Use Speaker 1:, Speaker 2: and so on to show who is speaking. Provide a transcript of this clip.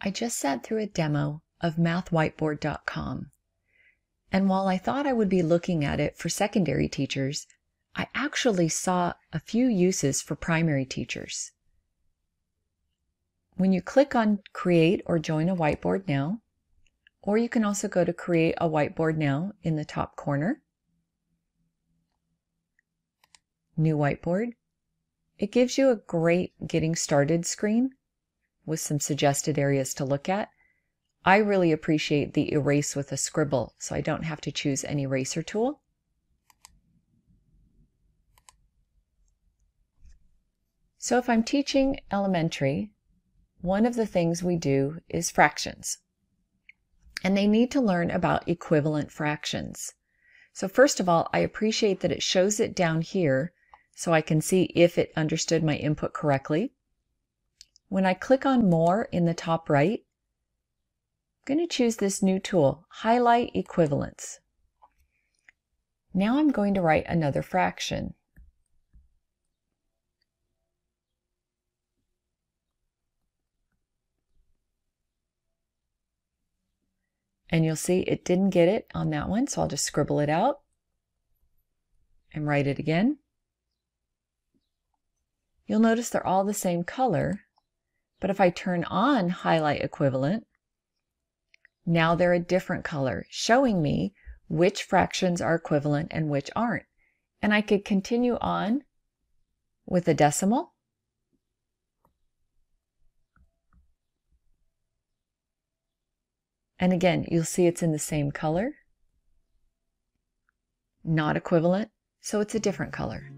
Speaker 1: I just sat through a demo of mathwhiteboard.com. And while I thought I would be looking at it for secondary teachers, I actually saw a few uses for primary teachers. When you click on Create or Join a Whiteboard Now, or you can also go to Create a Whiteboard Now in the top corner, New Whiteboard, it gives you a great Getting Started screen with some suggested areas to look at. I really appreciate the erase with a scribble, so I don't have to choose an eraser tool. So if I'm teaching elementary, one of the things we do is fractions. And they need to learn about equivalent fractions. So first of all, I appreciate that it shows it down here so I can see if it understood my input correctly. When I click on More in the top right, I'm going to choose this new tool, Highlight Equivalence. Now I'm going to write another fraction. And you'll see it didn't get it on that one, so I'll just scribble it out and write it again. You'll notice they're all the same color, but if I turn on highlight equivalent, now they're a different color, showing me which fractions are equivalent and which aren't. And I could continue on with a decimal. And again, you'll see it's in the same color, not equivalent, so it's a different color.